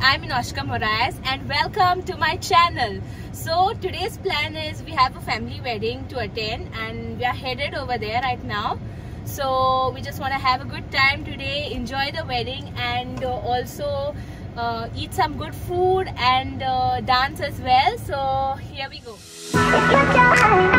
I'm Inoshka Moraes and welcome to my channel. So today's plan is we have a family wedding to attend and we are headed over there right now. So we just want to have a good time today, enjoy the wedding and also uh, eat some good food and uh, dance as well. So here we go.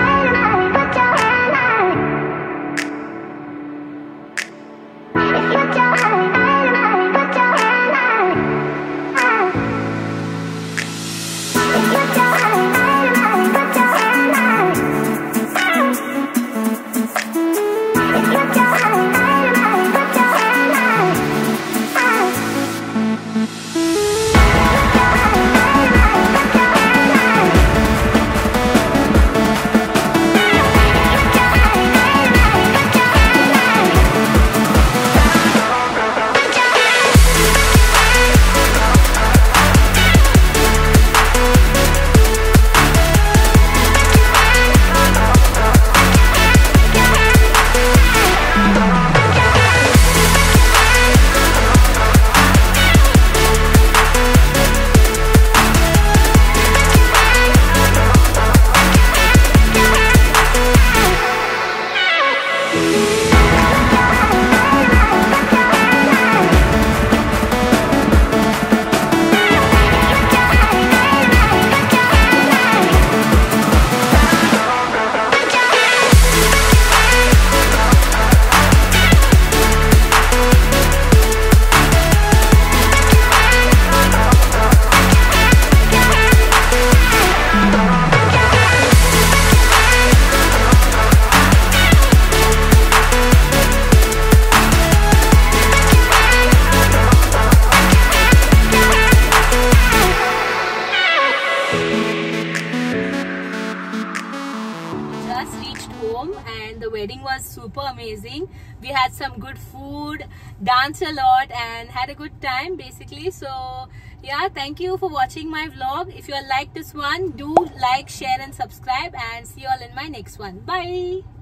Just reached home and the wedding was super amazing. We had some good food danced a lot and had a good time basically. So yeah thank you for watching my vlog. If you like this one do like share and subscribe and see you all in my next one. Bye